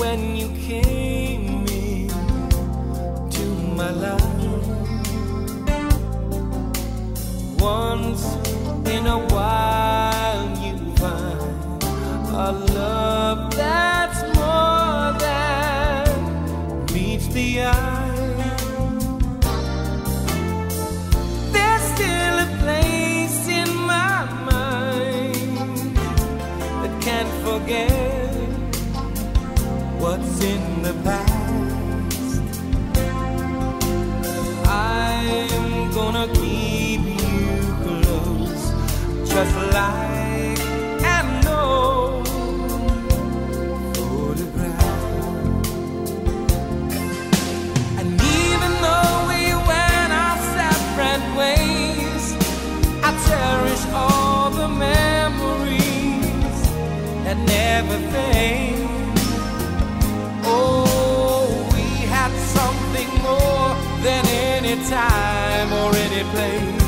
when you came into my life. Once in a while, you find a love that's any time or any place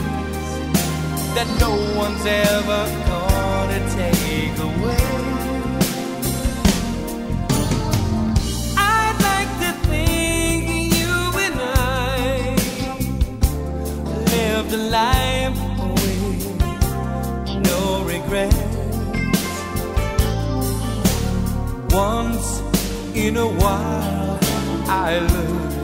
that no one's ever gonna take away. I'd like to think you and I lived a life with no regrets. Once in a while, I look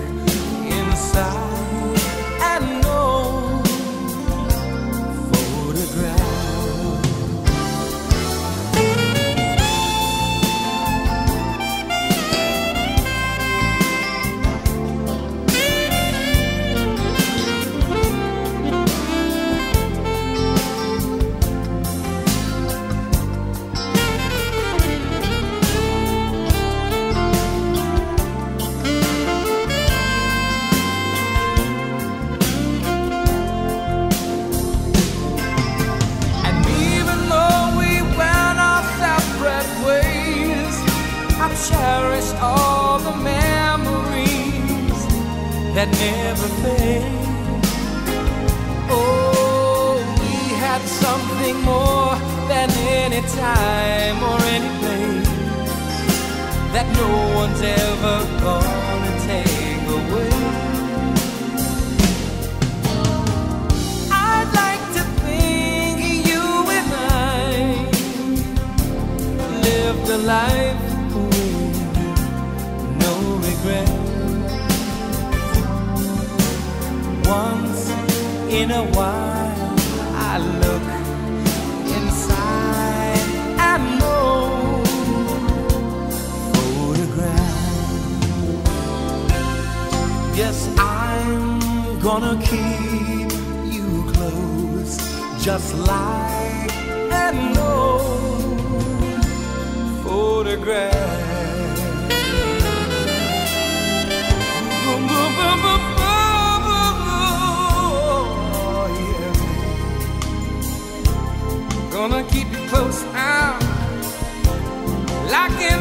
that never fade. Oh, we had something more than any time or any place that no one's ever gonna take away. I'd like to think you and I lived a life with no regret. Once in a while, I look inside and know photograph. Yes, I'm gonna keep you close, just like an old photograph. An